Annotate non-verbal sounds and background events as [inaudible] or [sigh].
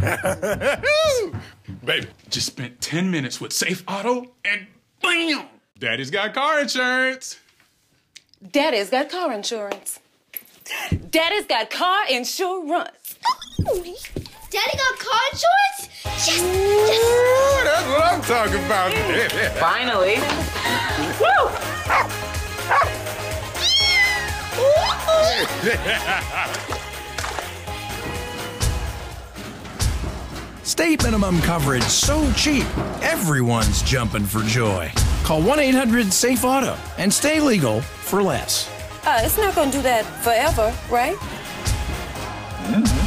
[laughs] Baby, just spent 10 minutes with Safe Auto and bam! Daddy's got car insurance. Daddy's got car insurance. Daddy's got car insurance. Oh, Daddy got car insurance? Yes! Yes! Ooh, that's what I'm talking about. Finally. [laughs] State minimum coverage so cheap, everyone's jumping for joy. Call 1 800 SAFE AUTO and stay legal for less. Uh, it's not going to do that forever, right? Mm-hmm.